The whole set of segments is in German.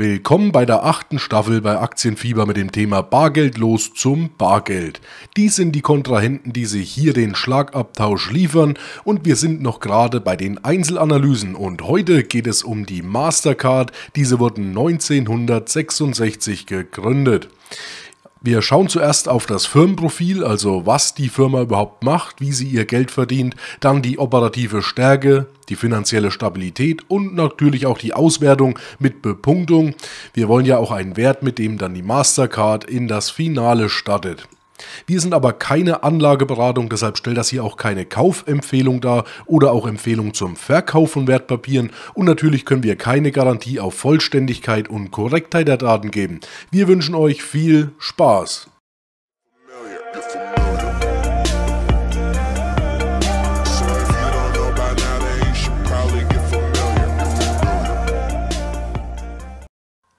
Willkommen bei der achten Staffel bei Aktienfieber mit dem Thema Bargeldlos zum Bargeld. Dies sind die Kontrahenten, die sich hier den Schlagabtausch liefern und wir sind noch gerade bei den Einzelanalysen und heute geht es um die Mastercard. Diese wurden 1966 gegründet. Wir schauen zuerst auf das Firmenprofil, also was die Firma überhaupt macht, wie sie ihr Geld verdient, dann die operative Stärke, die finanzielle Stabilität und natürlich auch die Auswertung mit Bepunktung. Wir wollen ja auch einen Wert, mit dem dann die Mastercard in das Finale startet. Wir sind aber keine Anlageberatung, deshalb stellt das hier auch keine Kaufempfehlung dar oder auch Empfehlung zum Verkauf von Wertpapieren und natürlich können wir keine Garantie auf Vollständigkeit und Korrektheit der Daten geben. Wir wünschen euch viel Spaß.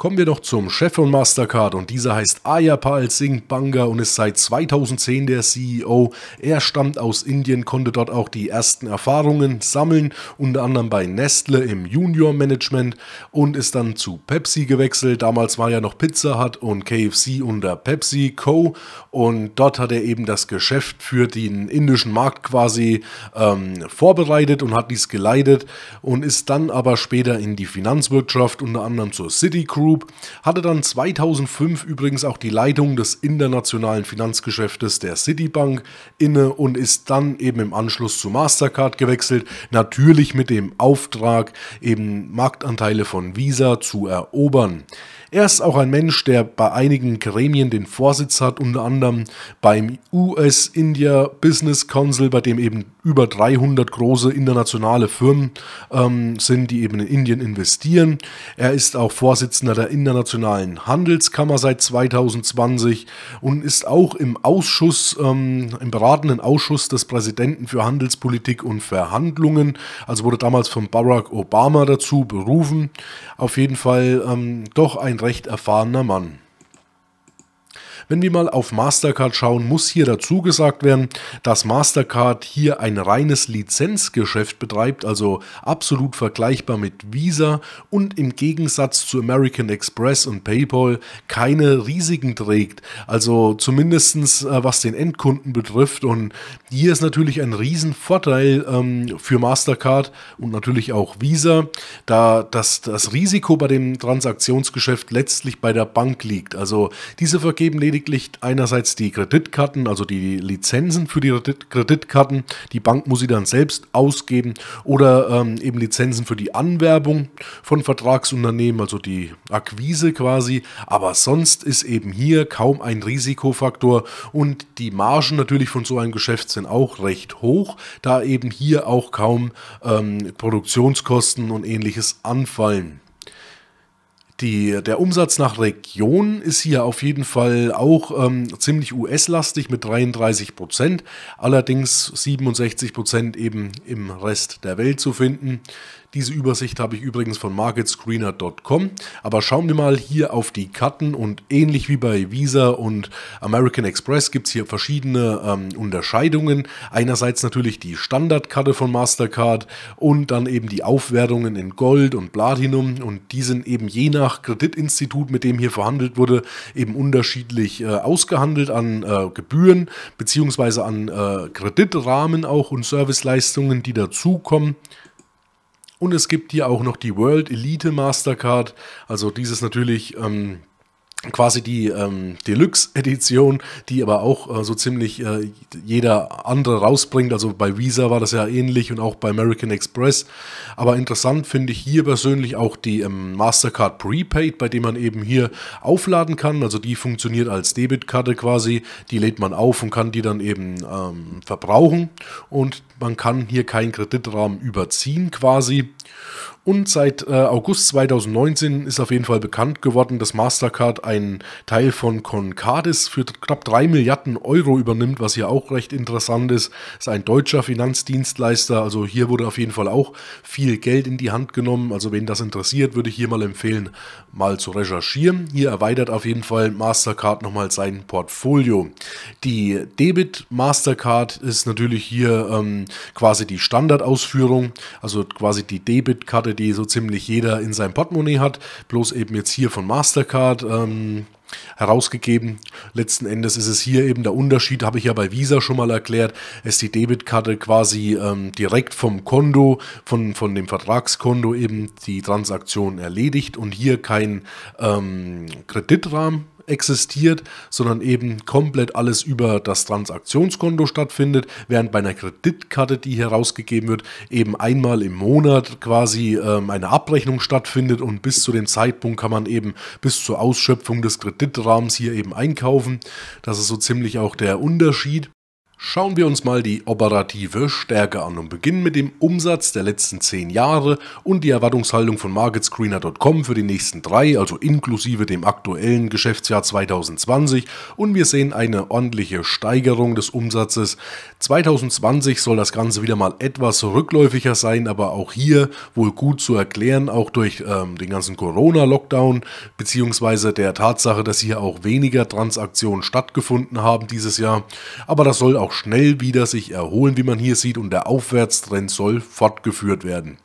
Kommen wir noch zum Chef von Mastercard und dieser heißt Ayapal Singh Banga und ist seit 2010 der CEO. Er stammt aus Indien, konnte dort auch die ersten Erfahrungen sammeln, unter anderem bei Nestle im Junior Management und ist dann zu Pepsi gewechselt. Damals war ja noch Pizza Hut und KFC unter Pepsi Co. Und dort hat er eben das Geschäft für den indischen Markt quasi ähm, vorbereitet und hat dies geleitet und ist dann aber später in die Finanzwirtschaft, unter anderem zur Citigroup Group, hatte dann 2005 übrigens auch die Leitung des internationalen Finanzgeschäftes der Citibank inne und ist dann eben im Anschluss zu Mastercard gewechselt, natürlich mit dem Auftrag, eben Marktanteile von Visa zu erobern. Er ist auch ein Mensch, der bei einigen Gremien den Vorsitz hat, unter anderem beim US-India Business Council, bei dem eben über 300 große internationale Firmen ähm, sind, die eben in Indien investieren. Er ist auch Vorsitzender der Internationalen Handelskammer seit 2020 und ist auch im Ausschuss, ähm, im beratenden Ausschuss des Präsidenten für Handelspolitik und Verhandlungen, also wurde damals von Barack Obama dazu berufen. Auf jeden Fall ähm, doch ein recht erfahrener Mann. Wenn wir mal auf Mastercard schauen, muss hier dazu gesagt werden, dass Mastercard hier ein reines Lizenzgeschäft betreibt, also absolut vergleichbar mit Visa und im Gegensatz zu American Express und PayPal keine Risiken trägt. Also zumindestens äh, was den Endkunden betrifft. Und hier ist natürlich ein Riesenvorteil ähm, für Mastercard und natürlich auch Visa, da das, das Risiko bei dem Transaktionsgeschäft letztlich bei der Bank liegt. Also diese vergeben lediglich lediglich einerseits die Kreditkarten, also die Lizenzen für die Kreditkarten. Die Bank muss sie dann selbst ausgeben oder ähm, eben Lizenzen für die Anwerbung von Vertragsunternehmen, also die Akquise quasi. Aber sonst ist eben hier kaum ein Risikofaktor und die Margen natürlich von so einem Geschäft sind auch recht hoch, da eben hier auch kaum ähm, Produktionskosten und ähnliches anfallen. Die, der Umsatz nach Region ist hier auf jeden Fall auch ähm, ziemlich US-lastig mit 33 Prozent, allerdings 67 Prozent eben im Rest der Welt zu finden. Diese Übersicht habe ich übrigens von marketscreener.com. Aber schauen wir mal hier auf die Karten und ähnlich wie bei Visa und American Express gibt es hier verschiedene ähm, Unterscheidungen. Einerseits natürlich die Standardkarte von Mastercard und dann eben die Aufwertungen in Gold und Platinum und die sind eben je nach Kreditinstitut, mit dem hier verhandelt wurde, eben unterschiedlich äh, ausgehandelt an äh, Gebühren beziehungsweise an äh, Kreditrahmen auch und Serviceleistungen, die dazukommen. Und es gibt hier auch noch die World Elite Mastercard. Also dieses natürlich ähm, quasi die ähm, Deluxe-Edition, die aber auch äh, so ziemlich äh, jeder andere rausbringt. Also bei Visa war das ja ähnlich und auch bei American Express. Aber interessant finde ich hier persönlich auch die ähm, Mastercard Prepaid, bei dem man eben hier aufladen kann. Also die funktioniert als Debitkarte quasi. Die lädt man auf und kann die dann eben ähm, verbrauchen. Und man kann hier keinen Kreditrahmen überziehen quasi. Und seit äh, August 2019 ist auf jeden Fall bekannt geworden, dass Mastercard einen Teil von Concardis für knapp 3 Milliarden Euro übernimmt, was hier auch recht interessant ist. Ist ein deutscher Finanzdienstleister, also hier wurde auf jeden Fall auch viel Geld in die Hand genommen. Also wen das interessiert, würde ich hier mal empfehlen, mal zu recherchieren. Hier erweitert auf jeden Fall Mastercard nochmal sein Portfolio. Die Debit Mastercard ist natürlich hier ähm, quasi die Standardausführung, also quasi die Debit Debitkarte, die so ziemlich jeder in seinem Portemonnaie hat, bloß eben jetzt hier von Mastercard. Ähm, herausgegeben. Letzten Endes ist es hier eben der Unterschied, habe ich ja bei Visa schon mal erklärt, ist die Debitkarte quasi ähm, direkt vom Konto, von, von dem Vertragskonto eben die Transaktion erledigt und hier kein ähm, Kreditrahmen existiert, sondern eben komplett alles über das Transaktionskonto stattfindet, während bei einer Kreditkarte, die herausgegeben wird, eben einmal im Monat quasi ähm, eine Abrechnung stattfindet und bis zu dem Zeitpunkt kann man eben bis zur Ausschöpfung des Kreditrahmens hier eben einkaufen. Das ist so ziemlich auch der Unterschied. Schauen wir uns mal die operative Stärke an und beginnen mit dem Umsatz der letzten 10 Jahre und die Erwartungshaltung von MarketScreener.com für die nächsten drei, also inklusive dem aktuellen Geschäftsjahr 2020 und wir sehen eine ordentliche Steigerung des Umsatzes. 2020 soll das Ganze wieder mal etwas rückläufiger sein, aber auch hier wohl gut zu erklären, auch durch ähm, den ganzen Corona-Lockdown beziehungsweise der Tatsache, dass hier auch weniger Transaktionen stattgefunden haben dieses Jahr, aber das soll auch auch schnell wieder sich erholen, wie man hier sieht, und der Aufwärtstrend soll fortgeführt werden.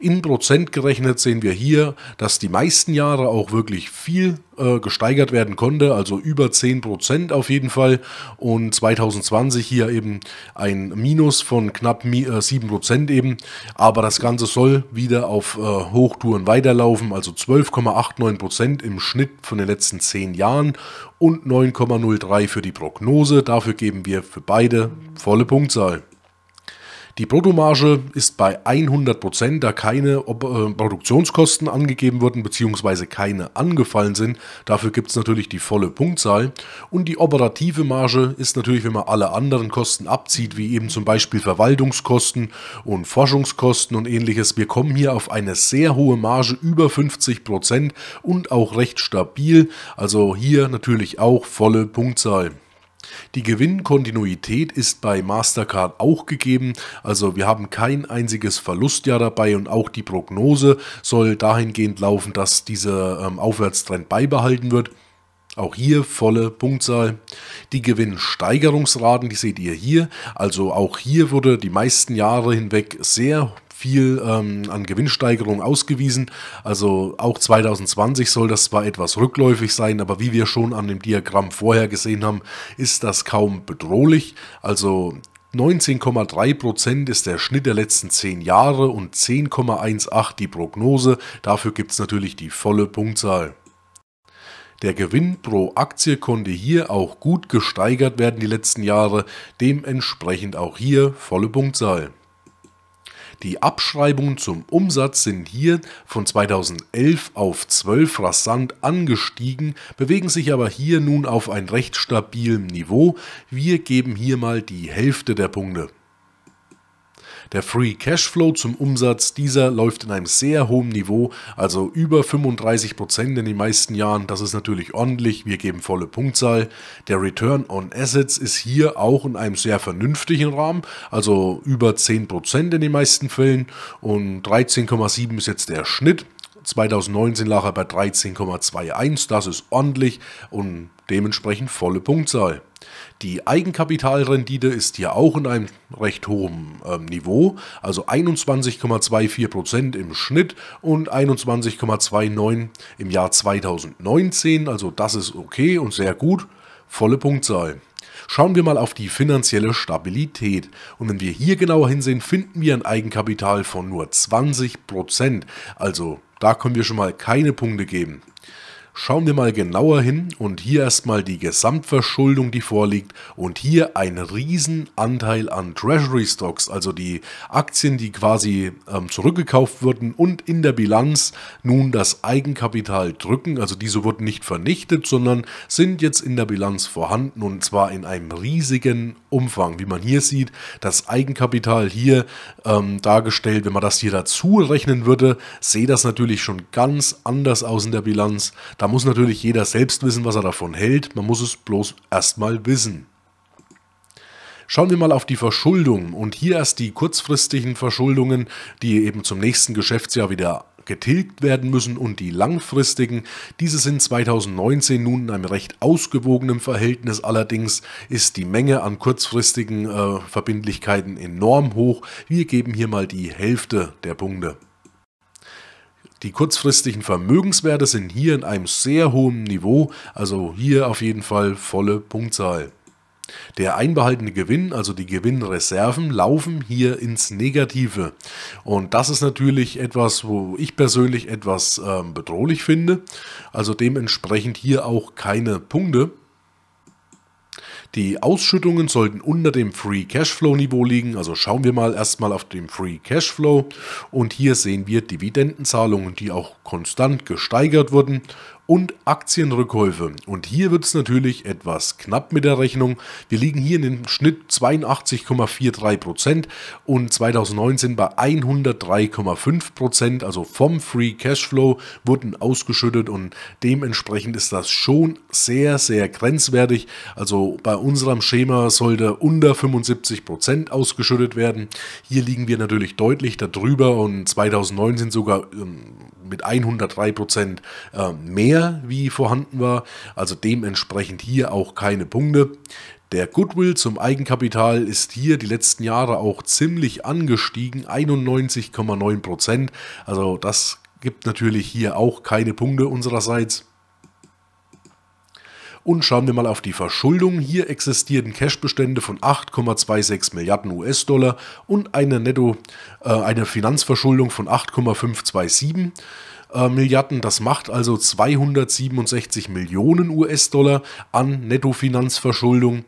In Prozent gerechnet sehen wir hier, dass die meisten Jahre auch wirklich viel äh, gesteigert werden konnte, also über 10 Prozent auf jeden Fall. Und 2020 hier eben ein Minus von knapp äh, 7 Prozent eben. Aber das Ganze soll wieder auf äh, Hochtouren weiterlaufen, also 12,89 Prozent im Schnitt von den letzten 10 Jahren und 9,03 für die Prognose. Dafür geben wir für beide volle Punktzahl. Die Bruttomarge ist bei 100%, da keine äh, Produktionskosten angegeben wurden bzw. keine angefallen sind. Dafür gibt es natürlich die volle Punktzahl. Und die operative Marge ist natürlich, wenn man alle anderen Kosten abzieht, wie eben zum Beispiel Verwaltungskosten und Forschungskosten und ähnliches. Wir kommen hier auf eine sehr hohe Marge, über 50% und auch recht stabil. Also hier natürlich auch volle Punktzahl. Die Gewinnkontinuität ist bei Mastercard auch gegeben, also wir haben kein einziges Verlustjahr dabei und auch die Prognose soll dahingehend laufen, dass dieser ähm, Aufwärtstrend beibehalten wird. Auch hier volle Punktzahl. Die Gewinnsteigerungsraten, die seht ihr hier. Also auch hier wurde die meisten Jahre hinweg sehr viel ähm, an Gewinnsteigerung ausgewiesen. Also auch 2020 soll das zwar etwas rückläufig sein, aber wie wir schon an dem Diagramm vorher gesehen haben, ist das kaum bedrohlich. Also 19,3% ist der Schnitt der letzten 10 Jahre und 10,18 die Prognose. Dafür gibt es natürlich die volle Punktzahl. Der Gewinn pro Aktie konnte hier auch gut gesteigert werden die letzten Jahre, dementsprechend auch hier volle Punktzahl. Die Abschreibungen zum Umsatz sind hier von 2011 auf 12 rasant angestiegen, bewegen sich aber hier nun auf ein recht stabilen Niveau. Wir geben hier mal die Hälfte der Punkte. Der Free Cashflow zum Umsatz, dieser läuft in einem sehr hohen Niveau, also über 35% in den meisten Jahren. Das ist natürlich ordentlich, wir geben volle Punktzahl. Der Return on Assets ist hier auch in einem sehr vernünftigen Rahmen, also über 10% in den meisten Fällen und 13,7 ist jetzt der Schnitt. 2019 lag er bei 13,21, das ist ordentlich und dementsprechend volle Punktzahl. Die Eigenkapitalrendite ist hier auch in einem recht hohen äh, Niveau, also 21,24% im Schnitt und 21,29% im Jahr 2019, also das ist okay und sehr gut, volle Punktzahl. Schauen wir mal auf die finanzielle Stabilität. Und wenn wir hier genauer hinsehen, finden wir ein Eigenkapital von nur 20%. Also da können wir schon mal keine Punkte geben. Schauen wir mal genauer hin und hier erstmal die Gesamtverschuldung, die vorliegt und hier ein Riesenanteil an Treasury Stocks, also die Aktien, die quasi ähm, zurückgekauft wurden und in der Bilanz nun das Eigenkapital drücken, also diese wurden nicht vernichtet, sondern sind jetzt in der Bilanz vorhanden und zwar in einem riesigen Umfang. Wie man hier sieht, das Eigenkapital hier ähm, dargestellt, wenn man das hier dazu rechnen würde, sehe das natürlich schon ganz anders aus in der Bilanz. Da muss natürlich jeder selbst wissen, was er davon hält. Man muss es bloß erstmal wissen. Schauen wir mal auf die Verschuldung und hier erst die kurzfristigen Verschuldungen, die eben zum nächsten Geschäftsjahr wieder getilgt werden müssen und die langfristigen. Diese sind 2019 nun in einem recht ausgewogenen Verhältnis. Allerdings ist die Menge an kurzfristigen äh, Verbindlichkeiten enorm hoch. Wir geben hier mal die Hälfte der Punkte. Die kurzfristigen Vermögenswerte sind hier in einem sehr hohen Niveau, also hier auf jeden Fall volle Punktzahl. Der einbehaltene Gewinn, also die Gewinnreserven, laufen hier ins Negative. Und das ist natürlich etwas, wo ich persönlich etwas äh, bedrohlich finde. Also dementsprechend hier auch keine Punkte. Die Ausschüttungen sollten unter dem Free Cashflow Niveau liegen, also schauen wir mal erstmal auf dem Free Cashflow. Und hier sehen wir Dividendenzahlungen, die auch konstant gesteigert wurden und Aktienrückkäufe. Und hier wird es natürlich etwas knapp mit der Rechnung. Wir liegen hier in dem Schnitt 82,43% und 2019 bei 103,5%, also vom Free Cashflow wurden ausgeschüttet und dementsprechend ist das schon sehr, sehr grenzwertig. Also bei unserem Schema sollte unter 75% ausgeschüttet werden. Hier liegen wir natürlich deutlich darüber und 2019 sogar ähm, mit 103% äh, mehr wie vorhanden war, also dementsprechend hier auch keine Punkte. Der Goodwill zum Eigenkapital ist hier die letzten Jahre auch ziemlich angestiegen, 91,9%. Also das gibt natürlich hier auch keine Punkte unsererseits. Und schauen wir mal auf die Verschuldung. Hier existierten Cashbestände von 8,26 Milliarden US-Dollar und eine Netto, äh, eine Finanzverschuldung von 8,527 äh, Milliarden. Das macht also 267 Millionen US-Dollar an Nettofinanzverschuldung.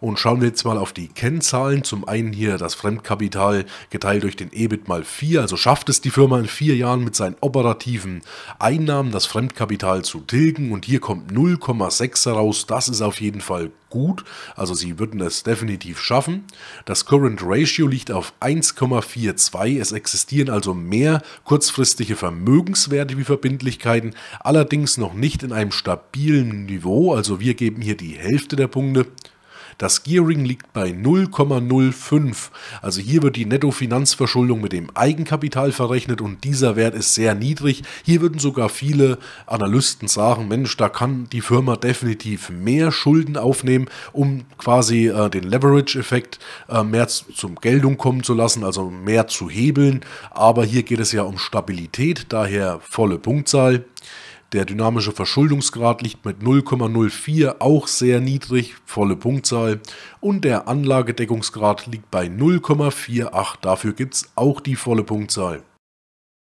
Und schauen wir jetzt mal auf die Kennzahlen. Zum einen hier das Fremdkapital geteilt durch den EBIT mal 4. Also schafft es die Firma in vier Jahren mit seinen operativen Einnahmen das Fremdkapital zu tilgen. Und hier kommt 0,6 heraus. Das ist auf jeden Fall gut. Also sie würden es definitiv schaffen. Das Current Ratio liegt auf 1,42. Es existieren also mehr kurzfristige Vermögenswerte wie Verbindlichkeiten. Allerdings noch nicht in einem stabilen Niveau. Also wir geben hier die Hälfte der Punkte. Das Gearing liegt bei 0,05. Also hier wird die Nettofinanzverschuldung mit dem Eigenkapital verrechnet und dieser Wert ist sehr niedrig. Hier würden sogar viele Analysten sagen, Mensch, da kann die Firma definitiv mehr Schulden aufnehmen, um quasi äh, den Leverage-Effekt äh, mehr zum Geltung kommen zu lassen, also mehr zu hebeln. Aber hier geht es ja um Stabilität, daher volle Punktzahl. Der dynamische Verschuldungsgrad liegt mit 0,04 auch sehr niedrig, volle Punktzahl. Und der Anlagedeckungsgrad liegt bei 0,48, dafür gibt es auch die volle Punktzahl.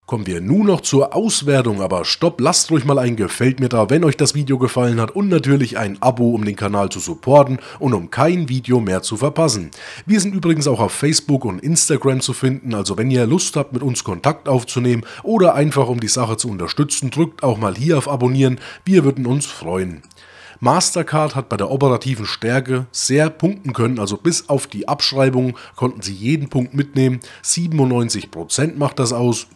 Kommen wir nun noch zur Auswertung, aber stopp, lasst ruhig mal ein Gefällt mir da, wenn euch das Video gefallen hat und natürlich ein Abo, um den Kanal zu supporten und um kein Video mehr zu verpassen. Wir sind übrigens auch auf Facebook und Instagram zu finden, also wenn ihr Lust habt mit uns Kontakt aufzunehmen oder einfach um die Sache zu unterstützen, drückt auch mal hier auf Abonnieren, wir würden uns freuen. Mastercard hat bei der operativen Stärke sehr punkten können, also bis auf die Abschreibung konnten sie jeden Punkt mitnehmen. 97% macht das aus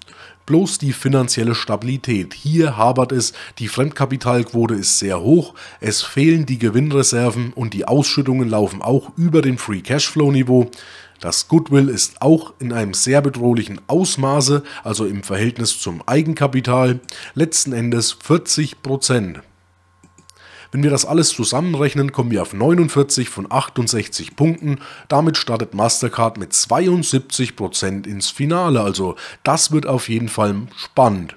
bloß die finanzielle Stabilität. Hier habert es, die Fremdkapitalquote ist sehr hoch, es fehlen die Gewinnreserven und die Ausschüttungen laufen auch über dem Free Cashflow Niveau. Das Goodwill ist auch in einem sehr bedrohlichen Ausmaße, also im Verhältnis zum Eigenkapital, letzten Endes 40 Prozent. Wenn wir das alles zusammenrechnen, kommen wir auf 49 von 68 Punkten. Damit startet Mastercard mit 72% ins Finale. Also das wird auf jeden Fall spannend.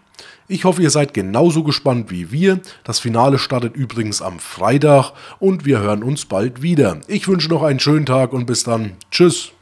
Ich hoffe, ihr seid genauso gespannt wie wir. Das Finale startet übrigens am Freitag und wir hören uns bald wieder. Ich wünsche noch einen schönen Tag und bis dann. Tschüss.